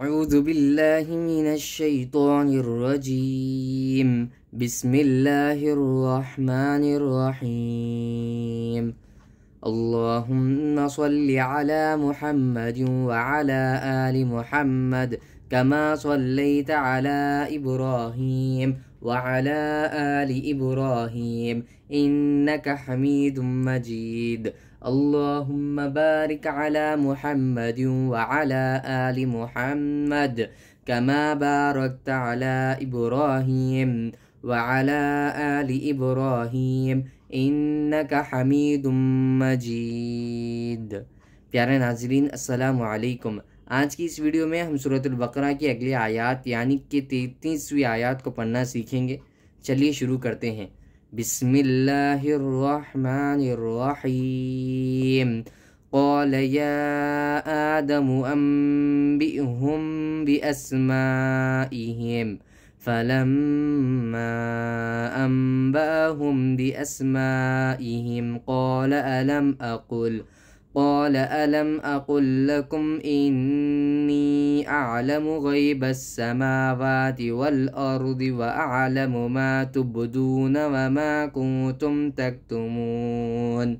أعوذ بالله من الشيطان الرجيم. بسم الله الرحمن الرحيم. اللهم صل على محمد وعلى آل محمد كما صليت على إبراهيم وعلى آل إبراهيم إنك حميد مجيد اللهم بارك على محمد وعلى آل محمد كما باركت على إبراهيم وعلى آل إبراهيم إنك حميد مجيد प्यारे नाजरीन अस्सलाम वालेकुम آج کی اس ویڈیو میں ہم صورت البقرہ کی اگلی آیات یعنی کہ تینتیسویں آیات کو پڑھنا سیکھیں گے۔ چلیے شروع کرتے ہیں۔ بسم اللہ الرحمن الرحیم۔ قال یا آدم أنبئهم بأسمائهم فلما أنبأهم بأسمائهم قال ألم أقل قال ألم أقل لكم إني أعلم غيب السماوات والأرض وأعلم ما تبدون وما كنتم تكتمون.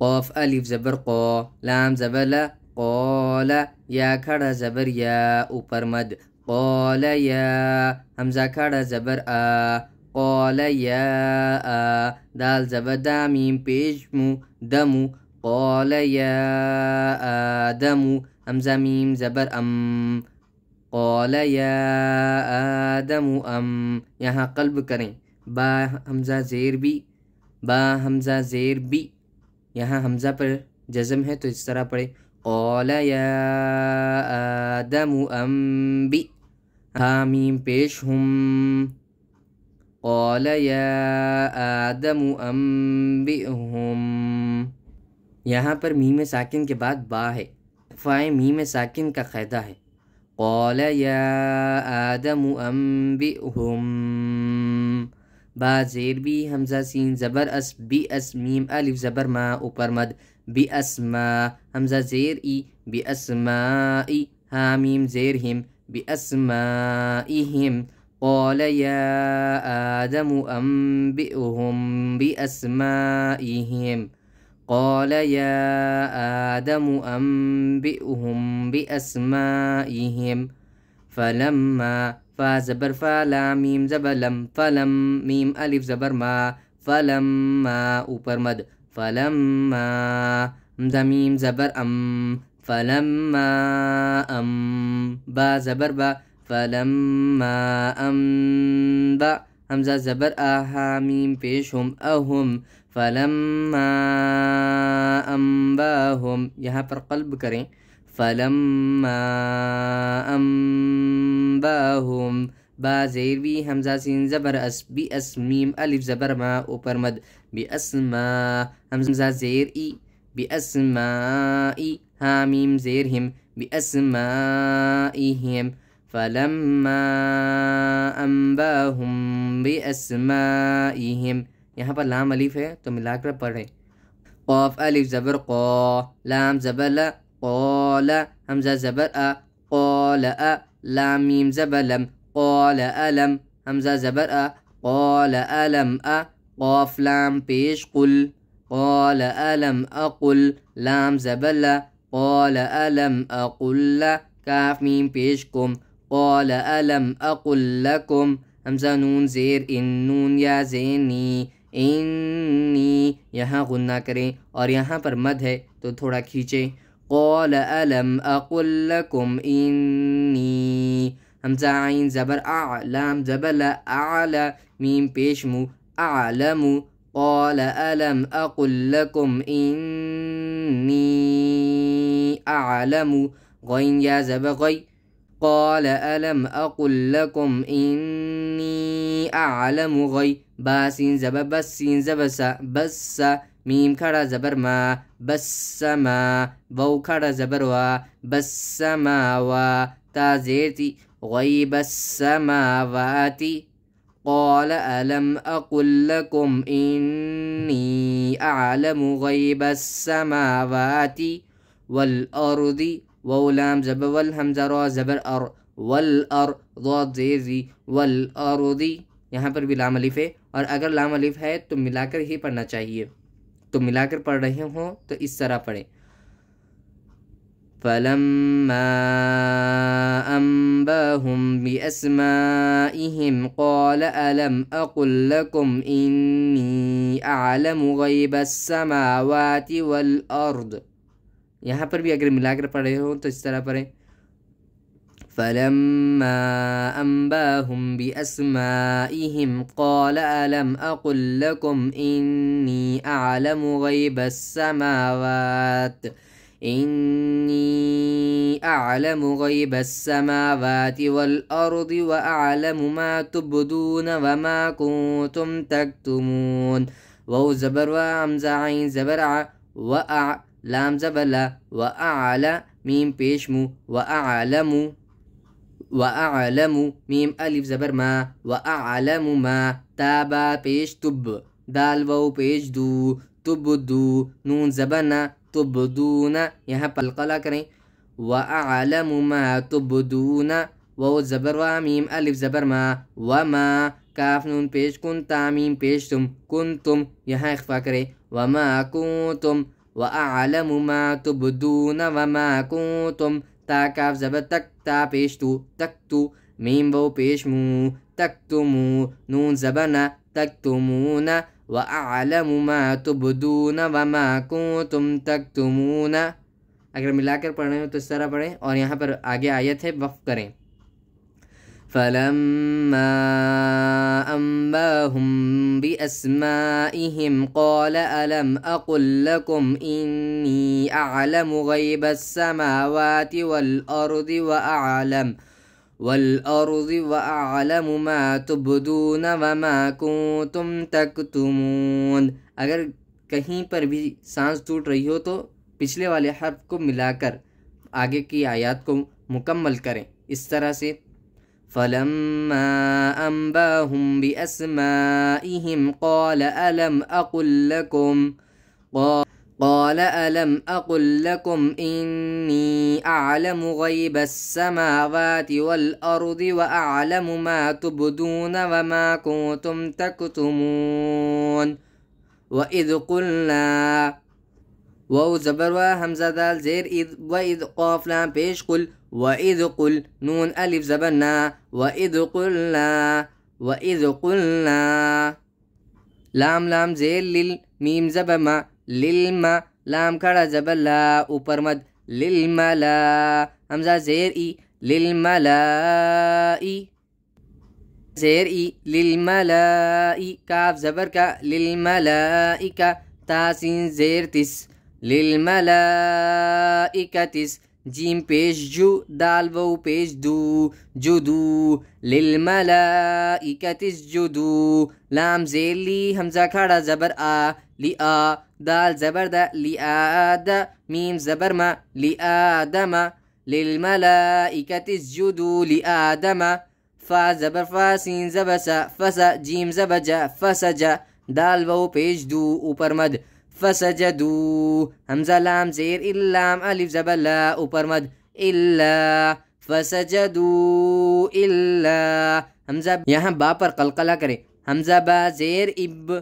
قاف ألف زبر قا لام زبر قال يا كرا زبر يا أبرمد قال يا همزة كرا زبر آ قال يا آ دال زبر دامين بيشمو دمو قال يا آدم أم زميم زبر ام قال یا آدم ام یہاں قلب کریں. با حمزہ زیر بھی با حمزہ زیر بھی یہاں حمزہ پر جزم ہے تو اس طرح پڑھے قول یا آدم ام بی. ہاں حامیم پیش ہم قول یا آدم ام بی ہم یہاں پر میم ساکن کے بعد با ہے۔ فائیں میم ساکن کا قیدہ ہے۔ قول یا آدم انبئہم۔ با زیر بی حمزہ سین زبر اس، بی اس میم الف زبر ما اوپر مد۔ بی اسما حمزہ زیر ای۔ بی اسمائی حامیم ہاں زیر ہم۔ بی اسمائیہم قول یا آدم انبئہم۔ بی اسمائیہم قال يا آدم أنبئهم بأسمائهم. فلما فزبر فلا ميم زبلم فلم ميم ألف زبر ما فلما أوبر مد فلما زميم زبر أم فلما أم با زبر با. فلما أم با همزة زبر أها ميم بيشهم أهم. अहम फलम्मा अम्बाहुम यहाँ पर कल्ब करें फलम्मा अम्बाहुम बा ज़ेर भी हमजा सीन ज़बर अस बी अस मीम अलिफ ज़बर मा ऊपर मद बी अस्मा हमजा ज़ेर ई बी अस्मा ई हा मीम ज़ेर हिम बी अस्मा हिम फलम्मा अम्बाहुम बी अस्माइहिम यहाँ पर लाम अलिफ है तो मिलाकर पढ़ें कौफ अलिफ ज़बर क़ौ लाम ज़बर ल क़ौल हमज़ा ज़बर अ क़ौल अ लाम मीम ज़बर लम क़ौल अलम हमज़ा ज़बर अ क़ौल अलम अ क़ौफ लाम पेश कुल क़ौल अलम अकुल लाम ज़बर ल क़ौल अलम अकुल काफ मीम पेश कुम क़ौल अलम अकुल लकुम हमज़ा नून ज़ेर इन नून या ज़ेनी इन्नी यहाँ गुन्ना करें और यहाँ पर मद है तो थोड़ा खींचें कौल अलम अकुल्लकुम इन्नी हमजा आइन ज़बर आ लाम ज़बर आला मीम पेश मु आलमु कौल अलम अकुल्लकुम इन्नी आलमु गैन या ज़बर गई قال ألم أقل لكم إني أعلم غي باسين زب بسين زبسا بس ميم كرا زبر ما بس ما بو كرا زبروا بسماوا تازيرتي غيب السماوات قال ألم أقل لكم إني أعلم غيب السماوات والأرض۔ وولام زب والهمزة زبر أر والأرض ضاد زيزي والأرض۔ یہاں پر بھی لام الف ہے اور اگر لام الف ہے تو ملا کر ہی پڑھنا چاہیے۔ تو ملا کر پڑھ رہے ہوں تو اس طرح پڑھیں۔ فَلَمَّا أنباهم بِأَسْمَائِهِمْ قَالَ أَلَمْ أَقُلْ لَكُمْ إِنِّي أَعْلَمُ غَيْبَ السَّمَاوَاتِ وَالْأَرْضِ۔ یہاں پر بھی اگر ملا کر پڑھ رہے ہوں تو اس طرح پڑھیں۔ فلما أنباهم بأسمائهم قال ألم أقل لكم إني أعلم غيب السماوات؟ إني أعلم غيب السماوات والأرض وأعلم ما تبدون وما كنتم تكتمون. وهو زبر وهمزة عين زبر وأع لام زبر وأعلى ميم بيشمو وأعلم وأعلم ميم ألف زبر ما وأعلم ما تابا بيش تب دال وو بيش دو تبدو نون زبنا तुबदून यहाँ पलकला करें व आलम मा तुबदून वो ज़बर व मीम अलिफ ज़बर मा व मा काफ नून पेश कुन तामीम पेश तुम कुन तुम यहाँ इख्फा करें व मा तुम व आलम मा तुबदून व मा तुम تا کاف زبر تک تا پیش تو تک تو میم بو پیش مو تک تو مو نون زبنا تک تو مون و اعلم ما تبدون و ما کنتم تک اگر ملا کر پڑھ رہے ہو تو اس طرح پڑھیں اور یہاں پر آگے آیت ہے وقف کریں فلما أنباهم بأسمائهم قال ألم أقل لكم إني أعلم غيب السماوات والأرض وأعلم والأرض وأعلم ما تبدون وما كنتم تكتمون अगर कहीं पर भी सांस टूट रही हो तो पिछले वाले हर्फ को मिलाकर आगे की आयत को मुकम्मल करें इस तरह से فلما أنباهم بأسمائهم قال ألم أقل لكم؟ قال ألم أقل لكم إني أعلم غيب السماوات والأرض وأعلم ما تبدون وما كنتم تكتمون. وإذ قلنا واو زبر دال زير إذ وإذ قاف لام بيش قل وإذ قل نون ألف زبنا وإذ قلنا وإذ قلنا لام لام زير لل ميم زبما للما لام كرا زبلا أوپر للملا همزة زير إي. للملائي زير إي. للملائي كاف زبر كا. للملائكة تاسين زير تس للملائكة تس جيم بيش جو دال واو بيش دو جدو للملائكة اسجدوا. لام زير لي همزة كارا زبر آ لي آ. دال زبر دا لي لآدم ميم زبر ما لي لآدم للملائكة اسجدوا لآدم فا زبر فا سين زبسا فسا جيم زبجا فسجا دال واو بيش دو اوپر مد. فسجدو حمزہ لام زیر اللام علیف زبر اوپر مد اللہ فسجدو اللہ حمزہ یہاں با پر قلقلہ کرے حمزہ با زیر اب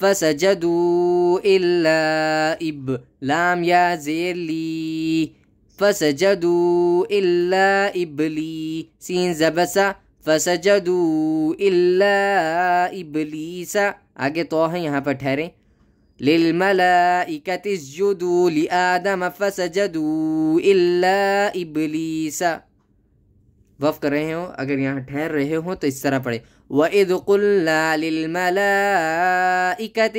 فسجدو اللہ اب. لام یا زیر لی فسجدوا إلا إبلي سین زبر سا فسجدوا إلا إبليس آگے تو ہیں یہاں پر ٹھہریں. للملائكة اسجدوا لآدم فسجدوا إلا إبليس वफ कर रहे हो अगर यहाँ ठहर रहे हो तो इस तरह पढ़े وإذ قلنا للملائكة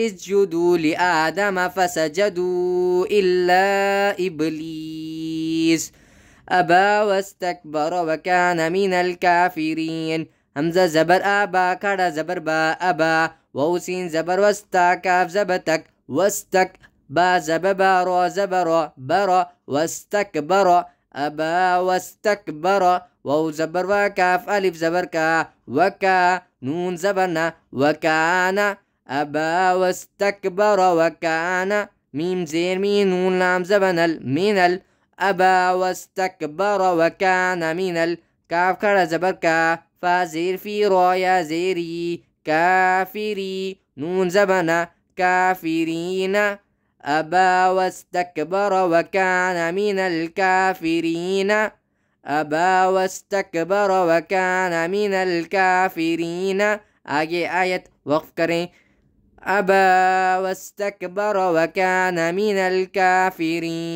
اسجدوا لآدم فسجدوا إلا إبليس أبى واستكبر وكان من الكافرين همزة زبر أبا كرا زبر با أبا ووسين زبر وستا كاف زبتك واستكبر زببر زبر بر واستكبر أبا واستكبر واو زبر وكاف ألف زبر كا وكا نون زبرنا وكان أبا واستكبر وكان ميم زير مين نون لام زبن من ال أبا واستكبر وكان من ال كاف كرا زبر كا فازير في رايا زيري كافري نون زبنا الكافرين. أبى واستكبر وكان من الكافرين. أبى واستكبر وكان من الكافرين. آجي آية وقف کریں أبى واستكبر وكان من الكافرين.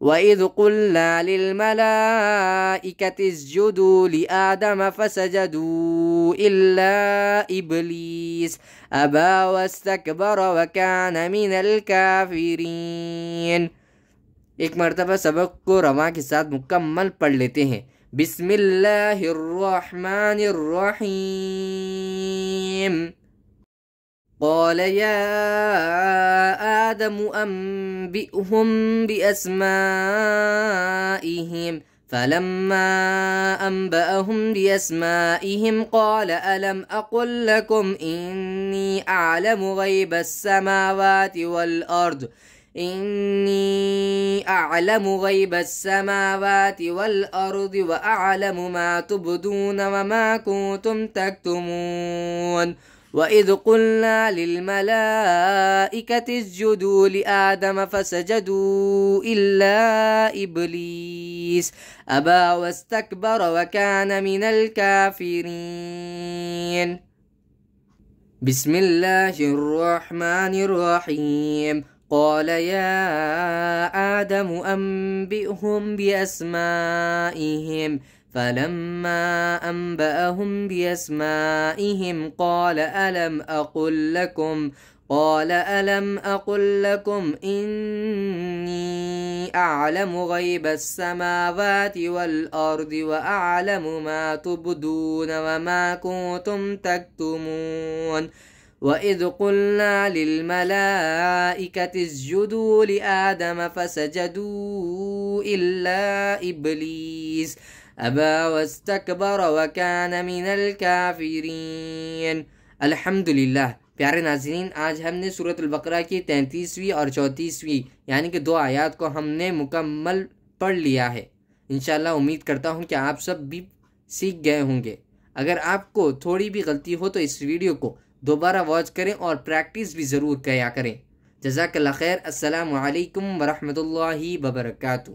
وإذ قلنا للملائكة اسجدوا لآدم فسجدوا إلا إبليس أبى واستكبر وكان من الكافرين एक मरतबा सबक को रवा के साथ मुकम्मल पढ़ लेते हैं बिस्मिल्लाहिर्रहमानिर्रहीम قال يا آدم أنبئهم بأسمائهم. فلما أنبأهم بأسمائهم قال ألم أقل لكم إني أعلم غيب السماوات والأرض؟ إني أعلم غيب السماوات والأرض وأعلم ما تبدون وما كنتم تكتمون. وإذ قلنا للملائكة اسجدوا لآدم فسجدوا إلا إبليس أبى واستكبر وكان من الكافرين. بسم الله الرحمن الرحيم. قال يا آدم أنبئهم بأسمائهم. فلما أنبأهم بأسمائهم قال ألم أقل لكم؟ قال ألم أقل لكم؟ إني أعلم غيب السماوات والأرض وأعلم ما تبدون وما كنتم تكتمون. وإذ قلنا للملائكة اسجدوا لآدم فسجدوا إلا إبليس. أبى واستكبر وكان من الكافرين. الحمد للہ پیارے ناظرین، آج ہم نے سورۃ البقرہ کی تینتیسویں اور چونتیسویں یعنی کہ دو آیات کو ہم نے مکمل پڑھ لیا ہے۔ انشاءاللہ امید کرتا ہوں کہ آپ سب بھی سیکھ گئے ہوں گے۔ اگر آپ کو تھوڑی بھی غلطی ہو تو اس ویڈیو کو دوبارہ واچ کریں اور پریکٹس بھی ضرور کیا کریں۔ جزاک اللہ خیر، السلام علیکم ورحمۃ اللہ وبرکاتہ۔